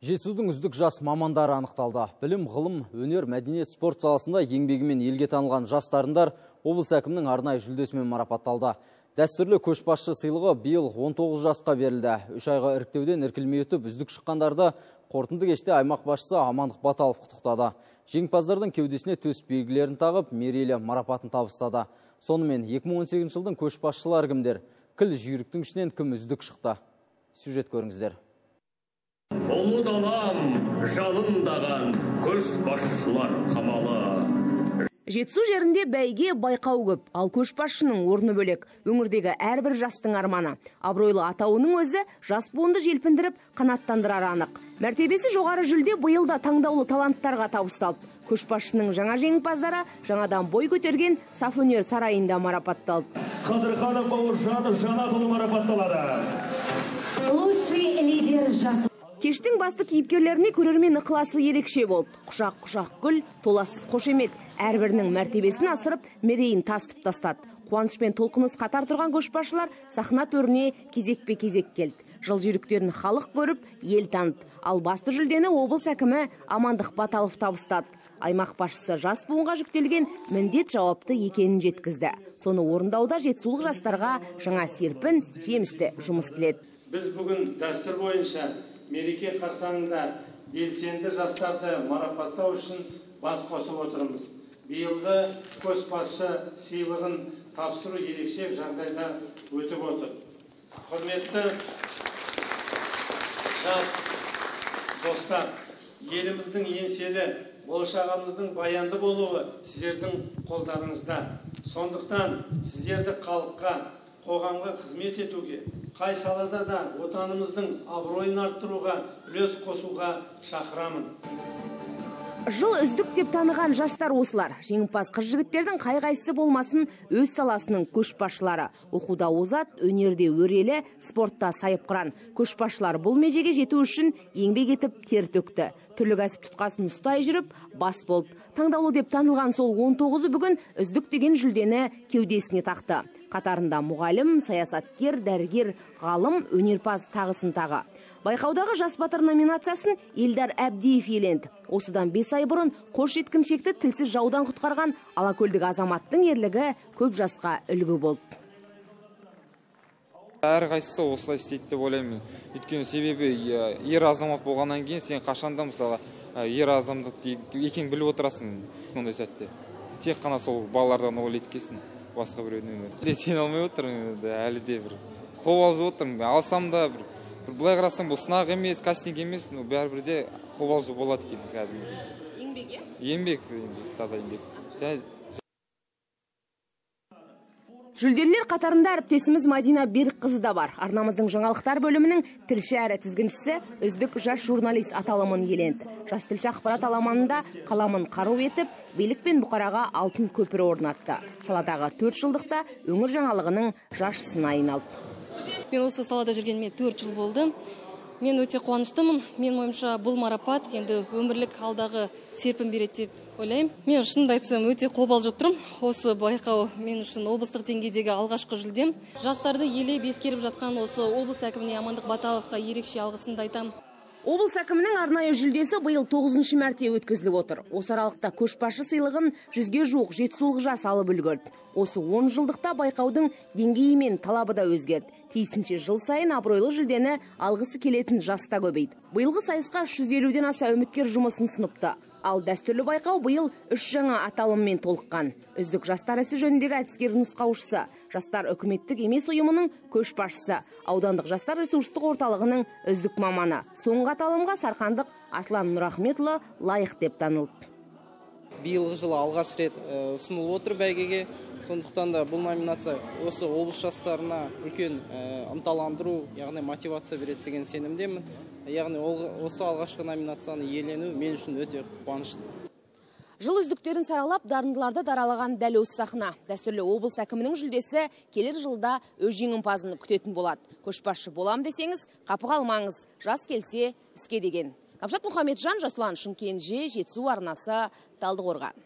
Жетісудың үздік жас мамандары анықталды. Білім, ғылым, өнер, мәдениет, спорт саласында еңбегімен елге танылған жас дарындар облыс әкімінің арнайы жүлдесімен марапатталды. Дәстүрлі көшбасшы сыйлығы биыл 19 жасқа берілді. Үш айға іріктеуден іркілмей өтіп, үздік шыққандарды қорытынды кеште аймақ басшысы Амандық Баталов құттықтады. Жеңімпаздардың кеудесіне төс белгілерін тағып, мерейлі марапатын табыстады. Сонымен 2018 жылдың көшбасшылары кімдер? Кіл жүйріктің ішінен кім үздік шықты? Сюжет көріңіздер. Ұлы далам жалындаған көшбасшылар қамалы. Жетісу жерінде бәйге байқау көп ал көшбасшының орны бөлек өңірдегі әрбір жастың арманы. Абыройлы атауының өзі жас буынды желпіндіріп қанаттандырары анық. Мәртебесі жоғары жүлде биыл да таңдаулы таланттарға табысталды. Көшбасшының жаңа жеңімпаздары жаңадан бой көтерген саф өнер сарайында марапатталды. Қадырханов бауыржан жанатұлы марапатталады. Лучший лидер жас кештің басты кейіпкерлеріне көрермен ықыласы ерекше болды құшақ құшақ гүл толассыз қошемет әрбірінің мәртебесін асырып мерейін тасытып тастады. Қуанышпен толқыныс қатар тұрған көшбасшылар сахна төріне кезекпе кезек келді. Жыл жүйріктерін халық көріп ел таныды. Ал басты жүлдені облыс әкімі амандық баталов табыстады. Аймақ басшысы жас буынға жүктелген міндет жауапты екенін жеткізді. Соны орындауда жетісулық жастарға жаңа серпін жемісті жұмыс тіледі. Біз бүгін дәстүр бойынша мереке қарсаңында белсенді жастарды марапаттау үшін бас қосып отырмыз. Биылғы көшбасшы сыйлығын тапсыру ерекше жағдайда өтіп отыр. Құрметті жас достар еліміздің еңселі болашағымыздың баянды болуы сіздердің қолдарыңызда. Сондықтан сіздерді халыққа қоғамға қызмет етуге қай салада да отанымыздың абыройын арттыруға үлес қосуға шақырамын. Жыл үздік деп таныған жастар осылар. Жеңімпаз қыз жігіттердің қай қайсысы болмасын өз саласының көшбасшылары. Оқуда озат өнерде өрелі спортта сайыпқыран көшбасшылар бұл межеге жету үшін еңбек етіп тер төкті. Түрлі кәсіп тұтқасын ұстай жүріп бас болды. Таңдаулы деп танылған сол 19-ы бүгін үздік деген жүлдені кеудесіне тақты. Қатарында мұғалім саясаткер дәрігер ғалым өнерпаз тағысын тағы. Байқаудағы жас батыр номинациясын елдар әбдиев иеленді. Осыдан бес ай бұрын қош жеткіншекті тілсіз жаудан құтқарған алакөлдік азаматтың ерлігі көп жасқа үлгі болды. Әрқайсысы осылай істейді деп ойлаймын. Өйткені себебі ер азамат болғаннан кейін сен қашанда мысалы ер азамат екенін біліп отырасың ондай сәтте. Тек қана сол балалардан ойлайды екенсің басқа біреуден сене алмай отырмын әлі де бір. Қобалжып отырмын алсам да бір. Былай қарасаң бұл сынақ емес кастинг емес но бәрібір де қобалжу болады екен кәдімгідей. Еңбек иә? Еңбек еңбек таза еңбек. Жүлделілер қатарында әріптесіміз мадина берікқызы да бар. Арнамыздың жаңалықтар бөлімінің тілші әрі тізгіншісі үздік жас журналист аталымын иеленді. Жас тілші ақпарат аламанында қаламын қару етіп билік пен бұқараға алтын көпір орнатты. Саладағы төрт жылдықта өңір жаңалығының жаршысына айналды. Мен осы салада жүргеніме төрт жыл болды. Мен өте қуаныштымын. Менің ойымша бұл марапат енді өмірлік алдағы серпін береді деп ойлаймын. Мен шынымды айтсам өте қобалжып тұрмын осы байқау мен үшін облыстық деңгейдегі алғашқы жүлдем. Жастарды елеп ескеріп жатқан осы облыс әкіміне амандық баталовқа ерекше алғысымды айтамын. Облыс әкімінің арнайы жүлдесі биыл тоғызыншы мәрте өткізіліп отыр. Осы аралықта көшбасшы сыйлығын жүзге жуық жетісулық жас алып үлгерді. Осы он жылдықта байқаудың деңгейі мен талабы да өзгерді. Тиісінше жыл сайын абыройлы жүлдені алғысы келетін жас та көбейді. Биылғы сайысқа үш жүз елуден аса үміткер жұмысын ұсыныпты. Ал дәстүрлі байқау биыл үш жаңа аталыммен толыққан. Үздік жастар ісі жөніндегі әдіскер нұсқаушысы жастар үкіметтік емес ұйымының көшбасшысы аудандық жастар ресурстық орталығының үздік маманы. Соңғы аталымға сарқандық аслан нұрахметұлы лайық деп танылды. Биылғы жылы алғаш рет ұсынылып отыр бәйгеге. Сондықтан да бұл номинация осы облыс жастарына үлкен ынталандыру яғни мотивация береді деген сенімдемін. Яғни осы алғашқы номинацияны иелену мен үшін өте қуанышты жыл үздіктерін саралап дарындыларды даралаған дәл осы сахна. Дәстүрлі облыс әкімінің жүлдесі келер жылда өз жеңімпазын күтетін болады. Көшбасшы болам десеңіз қапы қалмаңыз жас келсе іске деген. Кәмшат мұхамеджан жасұлан шымкенже жетісу арнасы талдықорған.